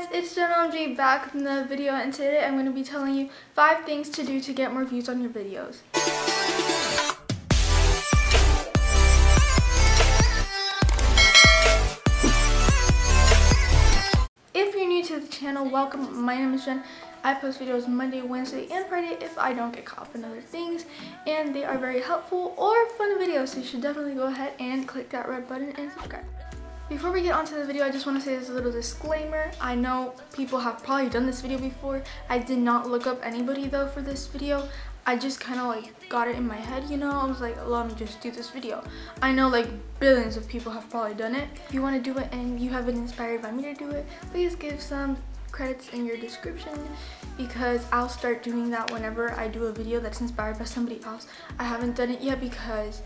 guys, it's Jen back from the video and today I'm going to be telling you 5 things to do to get more views on your videos. If you're new to the channel, welcome. My name is Jen. I post videos Monday, Wednesday, and Friday if I don't get caught up in other things. And they are very helpful or fun videos, so you should definitely go ahead and click that red button and subscribe. Before we get onto the video, I just want to say this little disclaimer. I know people have probably done this video before. I did not look up anybody though for this video. I just kind of like got it in my head, you know? I was like, let me just do this video. I know like billions of people have probably done it. If you want to do it and you have been inspired by me to do it, please give some credits in your description because I'll start doing that whenever I do a video that's inspired by somebody else. I haven't done it yet because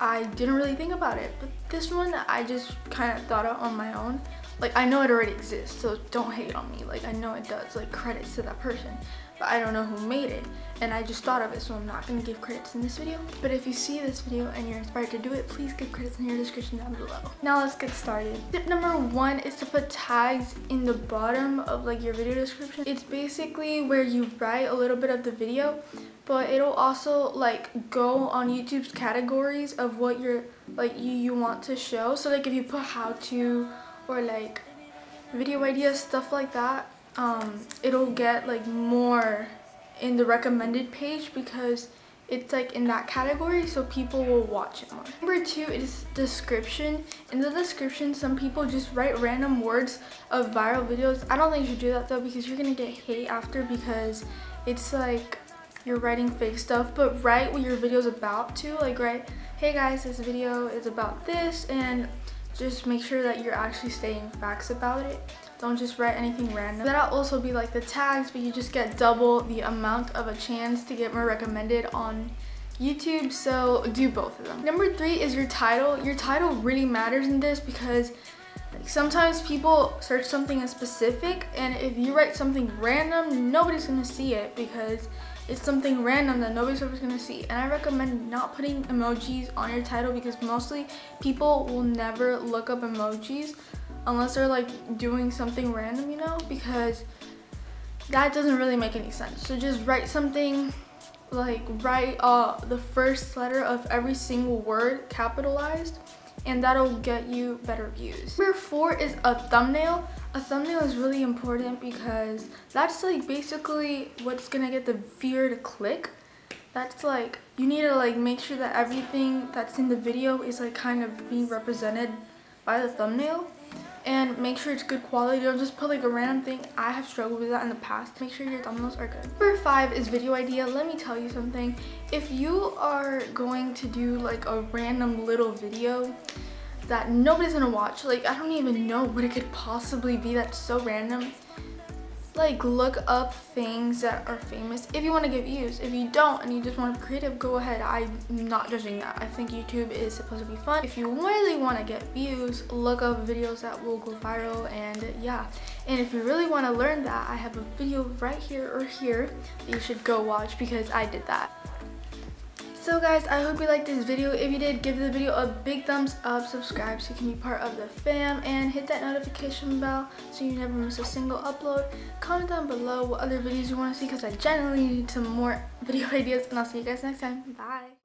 I didn't really think about it. But this one, I just kind of thought out on my own. Like, I know it already exists, so don't hate on me. Like, I know it does. Like, credits to that person. But I don't know who made it. And I just thought of it, so I'm not to give credits in this video. But if you see this video and you're inspired to do it, please give credits in your description down below. Now let's get started. Tip number one is to put tags in the bottom of like your video description. It's basically where you write a little bit of the video but it'll also like go on YouTube's categories of what you're like you, you want to show. So like if you put how to or like video ideas, stuff like that, um, it'll get like more in the recommended page because it's like in that category so people will watch it more. Number two is description. In the description some people just write random words of viral videos. I don't think you should do that though because you're gonna get hate after because it's like you're writing fake stuff, but write what your video is about to. Like write, hey guys, this video is about this, and just make sure that you're actually stating facts about it. Don't just write anything random. That'll also be like the tags, but you just get double the amount of a chance to get more recommended on YouTube, so do both of them. Number three is your title. Your title really matters in this because sometimes people search something in specific and if you write something random, nobody's gonna see it because it's something random that nobody's ever gonna see. And I recommend not putting emojis on your title because mostly people will never look up emojis unless they're like doing something random, you know, because that doesn't really make any sense. So just write something like write uh, the first letter of every single word capitalized and that'll get you better views. Number four is a thumbnail. A thumbnail is really important because that's like basically what's gonna get the viewer to click. That's like, you need to like make sure that everything that's in the video is like kind of being represented by the thumbnail and make sure it's good quality. Don't just put like a random thing. I have struggled with that in the past. Make sure your thumbnails are good. Number five is video idea. Let me tell you something. If you are going to do like a random little video that nobody's gonna watch, like I don't even know what it could possibly be that's so random like look up things that are famous if you want to get views. If you don't and you just want to be creative go ahead. I'm not judging that. I think youtube is supposed to be fun. If you really want to get views look up videos that will go viral and yeah. And if you really want to learn that i have a video right here or here that you should go watch because i did that so guys, I hope you liked this video. If you did, give the video a big thumbs up, subscribe so you can be part of the fam, and hit that notification bell so you never miss a single upload. Comment down below what other videos you want to see because I genuinely need some more video ideas, and I'll see you guys next time. Bye!